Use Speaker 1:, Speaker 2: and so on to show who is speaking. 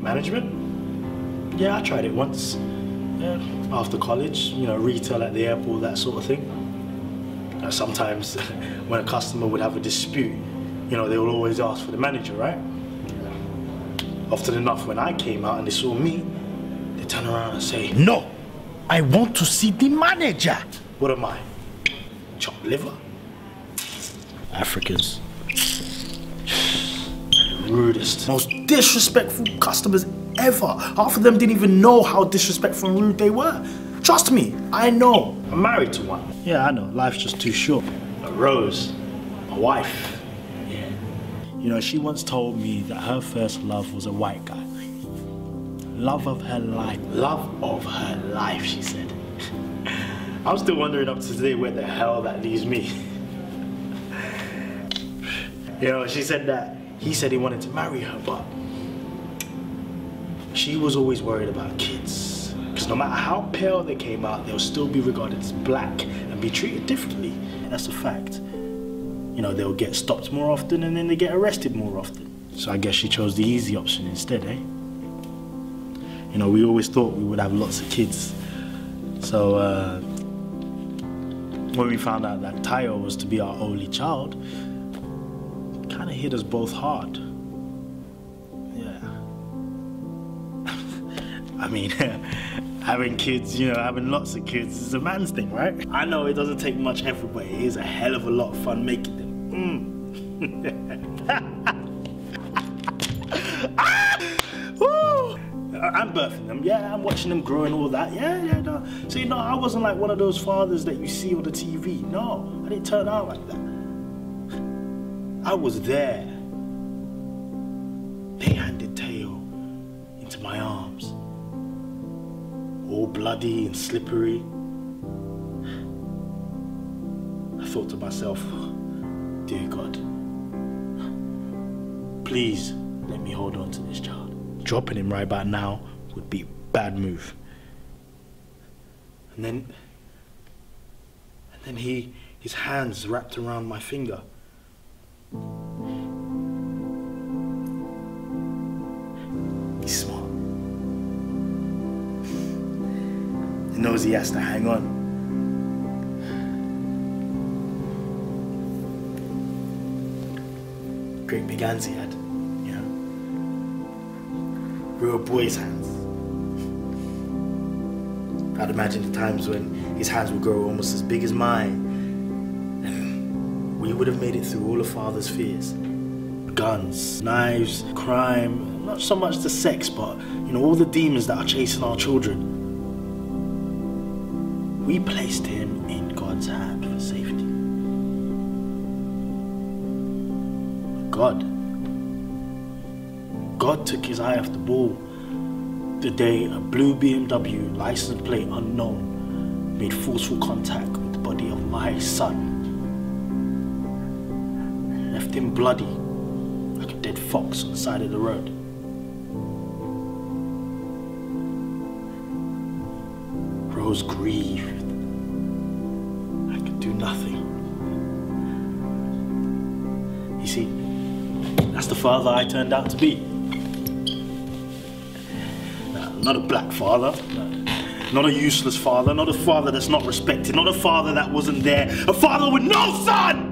Speaker 1: Management? Yeah, I tried it once. Yeah, after college, you know, retail at the airport, that sort of thing. Uh, sometimes when a customer would have a dispute, you know, they will always ask for the manager, right? Often enough, when I came out and they saw me, they turn around and say,
Speaker 2: No, I want to see the manager.
Speaker 1: What am I? Chopped liver?
Speaker 2: Africans.
Speaker 1: Rudest, most disrespectful customers ever. Half of them didn't even know how disrespectful and rude they were. Trust me, I know. I'm married to one.
Speaker 2: Yeah, I know. Life's just too short.
Speaker 1: But Rose, my wife, yeah.
Speaker 2: You know, she once told me that her first love was a white guy. Love of her life.
Speaker 1: Love of her life, she said. I'm still wondering up to today where the hell that leaves me. you know, she said that he said he wanted to marry her, but she was always worried about kids. Because no matter how pale they came out, they'll still be regarded as black and be treated differently. That's a fact. You know, they'll get stopped more often and then they get arrested more often. So I guess she chose the easy option instead, eh? You know, we always thought we would have lots of kids. So uh, when we found out that Tayo was to be our only child, kind of hit us both hard. Yeah. I mean, having kids, you know, having lots of kids is a man's thing, right? I know it doesn't take much effort, but it is a hell of a lot of fun making them. Mm. ah! I'm birthing them, yeah, I'm watching them grow and all that, yeah, yeah, no. See, no, I wasn't like one of those fathers that you see on the TV. No, I didn't turn out like that. I was there. They handed Tayo into my arms, all bloody and slippery. I thought to myself, dear God, please let me hold on to this child. Dropping him right about now would be a bad move. And then, and then he, his hands wrapped around my finger. Knows he has to hang on. Great big hands he had, you know. Real boy's hands. I'd imagine the times when his hands would grow almost as big as mine. We would have made it through all of father's fears. Guns, knives, crime, not so much the sex, but you know, all the demons that are chasing our children. We placed him in God's hand for safety. God. God took his eye off the ball the day a blue BMW license plate unknown made forceful contact with the body of my son. Left him bloody like a dead fox on the side of the road. Rose grieved. I could do nothing. You see, that's the father I turned out to be. No, Not a black father, not a useless father, not a father that's not respected, not a father that wasn't there, a father with no son!